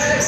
快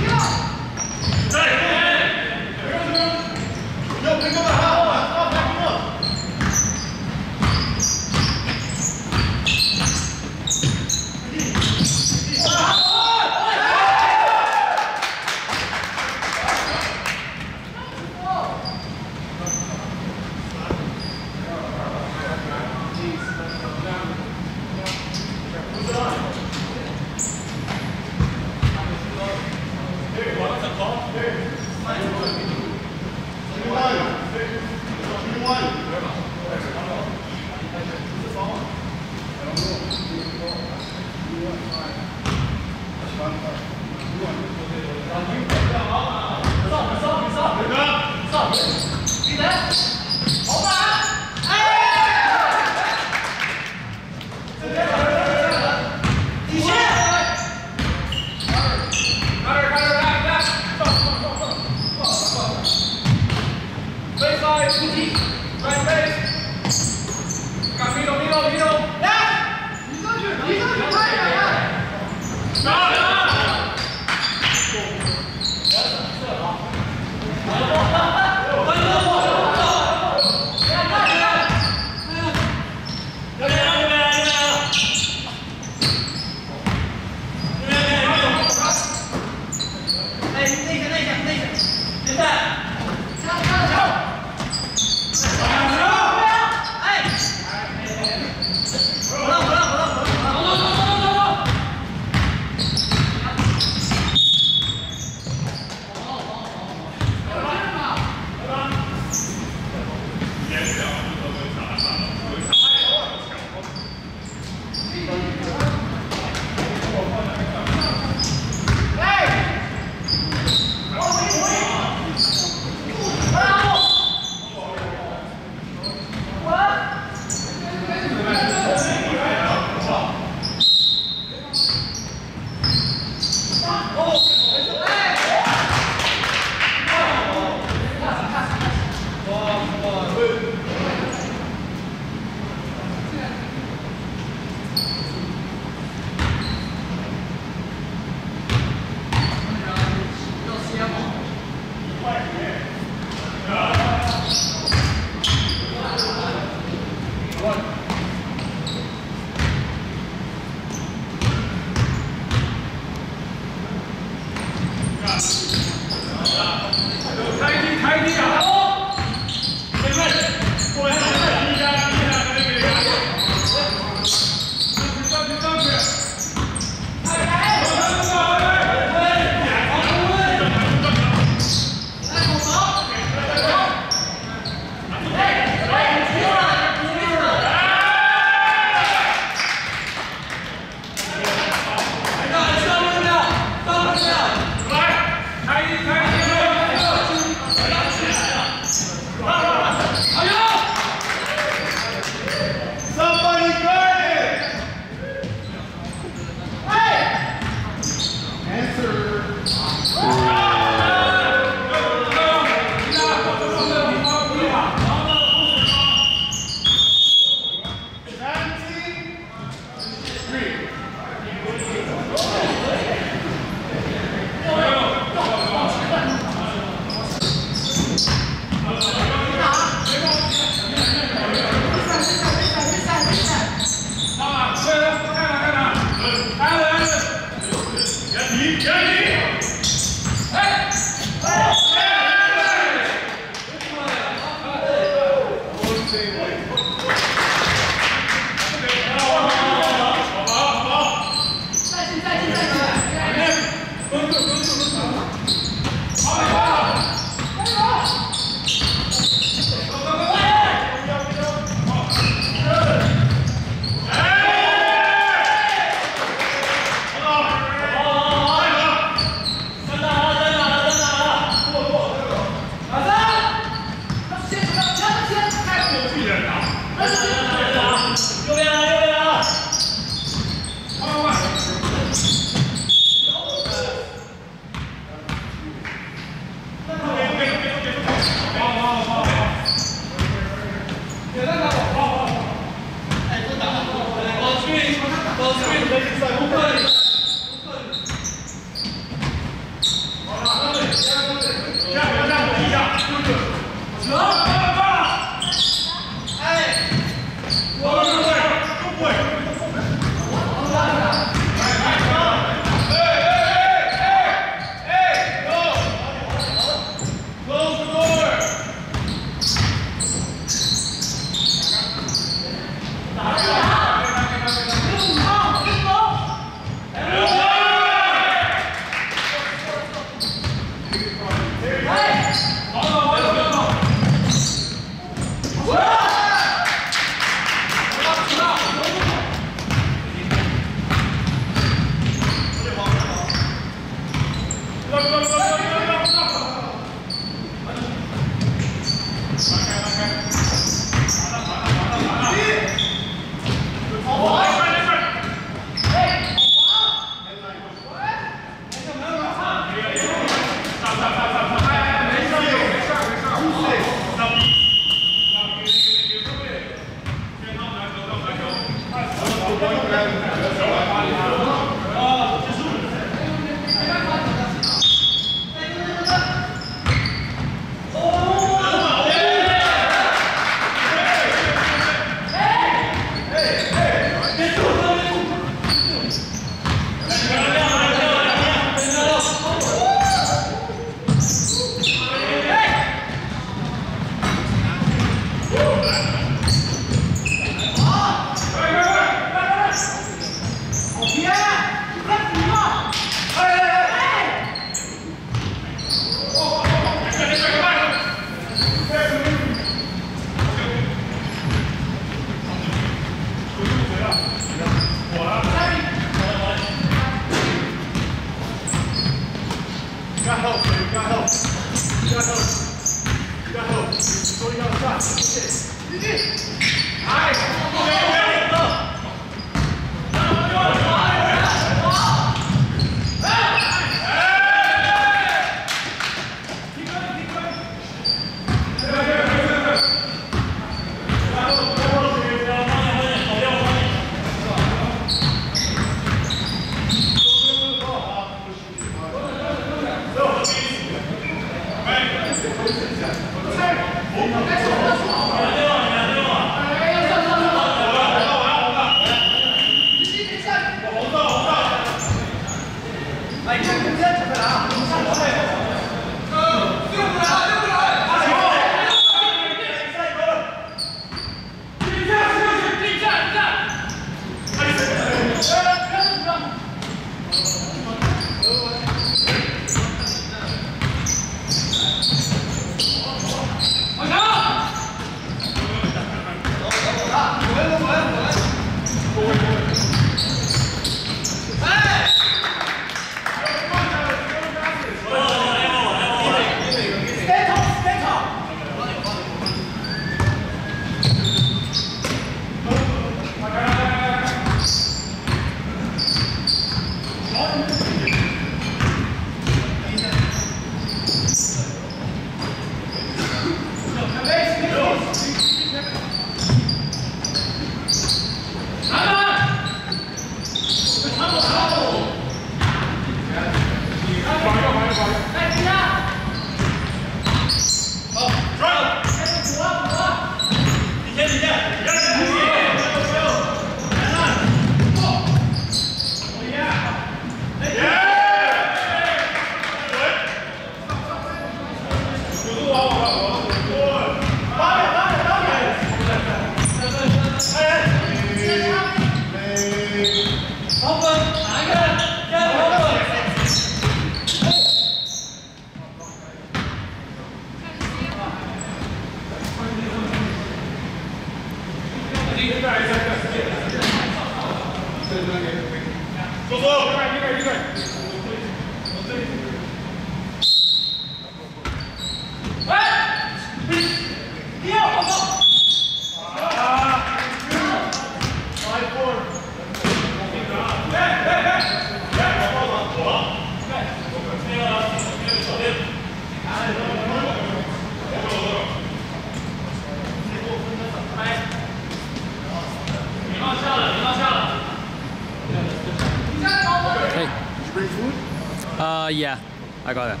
Uh, yeah, I got it.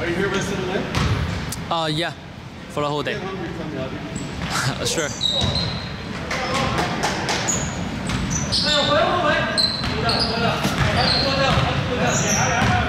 Are you here with us? Uh, yeah, for the whole day. sure. Hey,